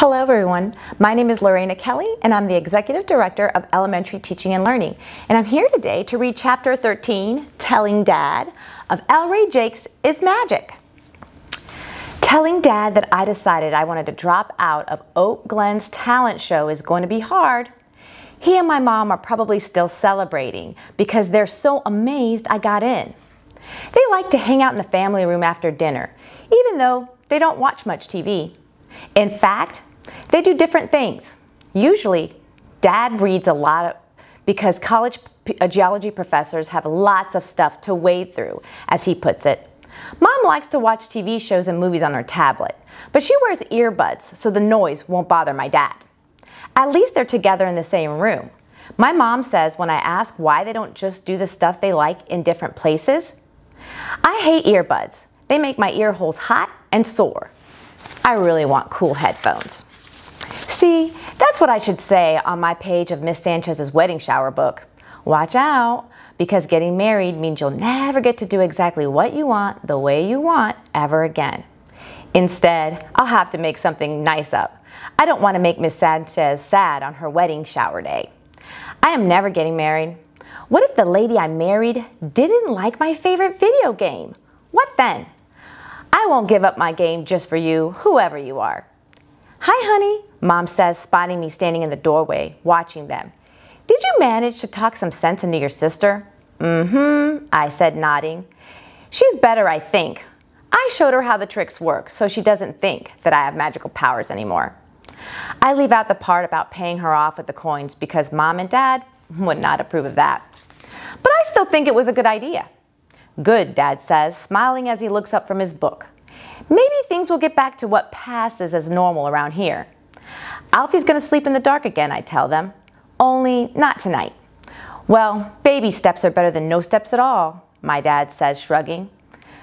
Hello everyone, my name is Lorena Kelly and I'm the Executive Director of Elementary Teaching and Learning. And I'm here today to read Chapter 13, Telling Dad, of EllRay Jakes is Magic. Telling Dad that I decided I wanted to drop out of Oak Glen's talent show is going to be hard. He and my mom are probably still celebrating because they're so amazed I got in. They like to hang out in the family room after dinner, even though they don't watch much TV. In fact, they do different things. Usually, dad reads a lot of, because college uh, geology professors have lots of stuff to wade through, as he puts it. Mom likes to watch TV shows and movies on her tablet, but she wears earbuds so the noise won't bother my dad. At least they're together in the same room. My mom says when I ask why they don't just do the stuff they like in different places, I hate earbuds. They make my ear holes hot and sore. I really want cool headphones. See, that's what I should say on my page of Miss Sanchez's wedding shower book. Watch out, because getting married means you'll never get to do exactly what you want the way you want ever again. Instead, I'll have to make something nice up. I don't want to make Miss Sanchez sad on her wedding shower day. I am never getting married. What if the lady I married didn't like my favorite video game? What then? I won't give up my game just for you, whoever you are. Hi, honey, Mom says, spotting me standing in the doorway, watching them. Did you manage to talk some sense into your sister? Mm-hmm, I said, nodding. She's better, I think. I showed her how the tricks work, so she doesn't think that I have magical powers anymore. I leave out the part about paying her off with the coins because Mom and Dad would not approve of that. But I still think it was a good idea. Good, Dad says, smiling as he looks up from his book. Maybe things will get back to what passes as normal around here. Alfie's gonna sleep in the dark again, I tell them. Only not tonight. Well, baby steps are better than no steps at all, my dad says, shrugging.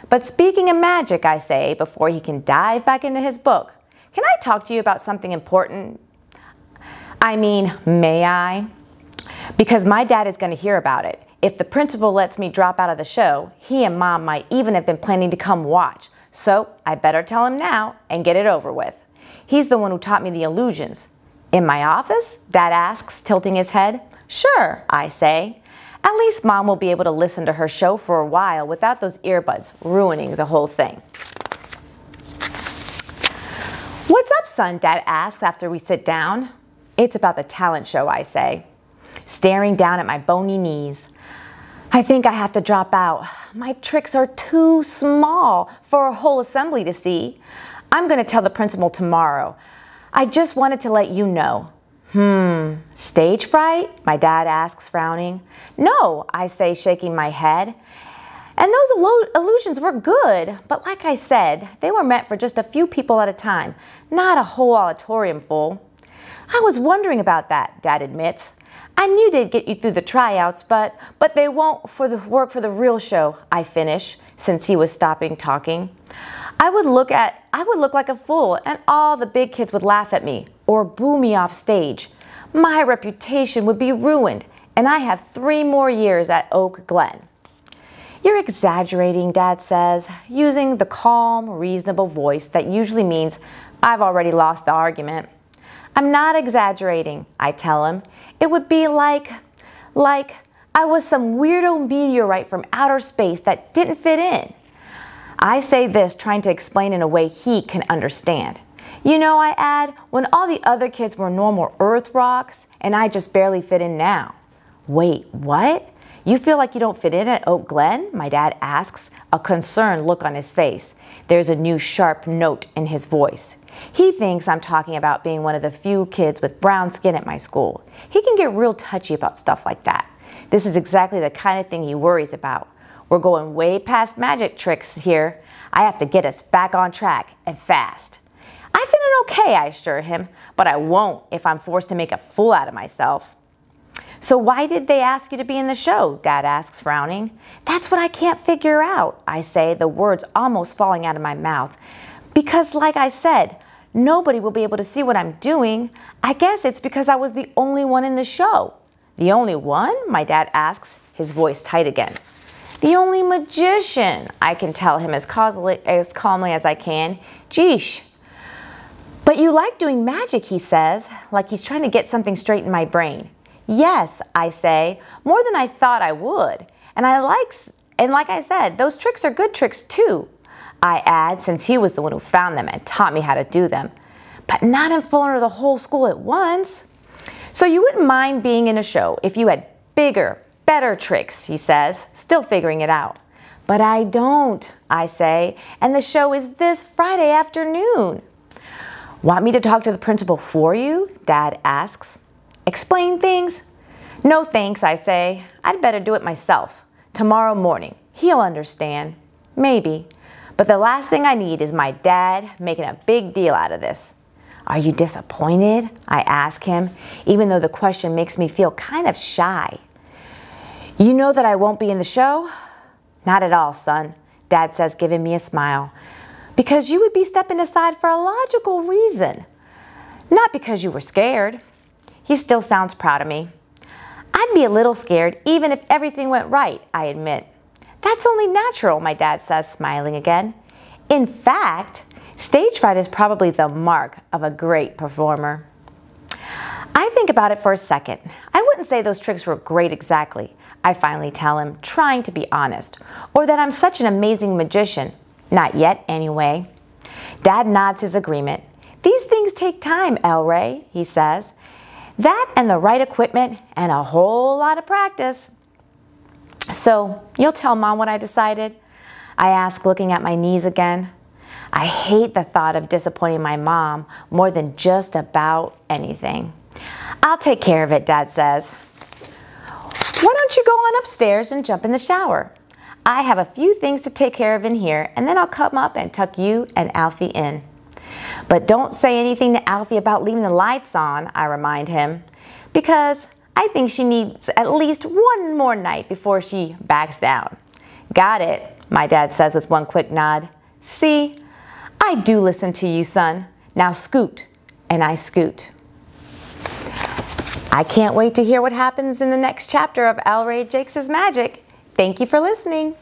But speaking of magic, I say, before he can dive back into his book, can I talk to you about something important? I mean, may I? Because my dad is to hear about it. If the principal lets me drop out of the show, he and mom might even have been planning to come watch. So I better tell him now and get it over with. He's the one who taught me the illusions. In my office? Dad asks, tilting his head. Sure, I say. At least mom will be able to listen to her show for a while without those earbuds ruining the whole thing. What's up, son? Dad asks after we sit down. It's about the talent show, I say, staring down at my bony knees. I think I have to drop out. My tricks are too small for a whole assembly to see. I'm going to tell the principal tomorrow. I just wanted to let you know. Hmm, stage fright? My dad asks, frowning. No, I say, shaking my head. And those illusions were good, but like I said, they were meant for just a few people at a time, not a whole auditorium full. I was wondering about that, Dad admits. I knew they'd get you through the tryouts, but but they won't for the work for the real show. I finish since he was stopping talking. I would look at I would look like a fool and all the big kids would laugh at me or boo me off stage. My reputation would be ruined and I have 3 more years at Oak Glen. You're exaggerating, Dad says, using the calm, reasonable voice that usually means I've already lost the argument. I'm not exaggerating, I tell him. It would be like, like I was some weirdo meteorite from outer space that didn't fit in. I say this trying to explain in a way he can understand. You know, I add, when all the other kids were normal Earth rocks and I just barely fit in now. Wait, what? You feel like you don't fit in at Oak Glen? My dad asks, a concerned look on his face. There's a new sharp note in his voice. He thinks I'm talking about being one of the few kids with brown skin at my school. He can get real touchy about stuff like that. This is exactly the kind of thing he worries about. We're going way past magic tricks here. I have to get us back on track and fast. I fit in okay, I assure him, but I won't if I'm forced to make a fool out of myself. So why did they ask you to be in the show? Dad asks, frowning. That's what I can't figure out, I say, the words almost falling out of my mouth. Because, like I said, nobody will be able to see what I'm doing. I guess it's because I was the only one in the show. The only one? My dad asks, his voice tight again. The only magician, I can tell him as, as calmly as I can. Geesh. But you like doing magic, he says, like he's trying to get something straight in my brain. Yes, I say, more than I thought I would. And I likes and like I said, those tricks are good tricks too. I add, since he was the one who found them and taught me how to do them. But not in front of the whole school at once. So you wouldn't mind being in a show if you had bigger, better tricks, he says, still figuring it out. But I don't, I say, and the show is this Friday afternoon. Want me to talk to the principal for you? Dad asks. Explain things? No thanks, I say. I'd better do it myself. Tomorrow morning. He'll understand. Maybe. But the last thing I need is my dad making a big deal out of this. Are you disappointed? I ask him, even though the question makes me feel kind of shy. You know that I won't be in the show? Not at all, son, Dad says, giving me a smile because you would be stepping aside for a logical reason, not because you were scared. He still sounds proud of me. I'd be a little scared even if everything went right, I admit. That's only natural, my dad says, smiling again. In fact, stage fright is probably the mark of a great performer. I think about it for a second. I wouldn't say those tricks were great exactly. I finally tell him, trying to be honest, or that I'm such an amazing magician. Not yet, anyway. Dad nods his agreement. These things take time, EllRay, he says. That and the right equipment and a whole lot of practice. So, you'll tell Mom what I decided? I ask, looking at my knees again. I hate the thought of disappointing my mom more than just about anything. I'll take care of it, Dad says. Why don't you go on upstairs and jump in the shower? I have a few things to take care of in here, and then I'll come up and tuck you and Alfie in. But don't say anything to Alfie about leaving the lights on, I remind him, because I think she needs at least one more night before she backs down. Got it, my dad says with one quick nod. See, I do listen to you, son. Now scoot, and I scoot. I can't wait to hear what happens in the next chapter of EllRay Jakes' Magic. Thank you for listening.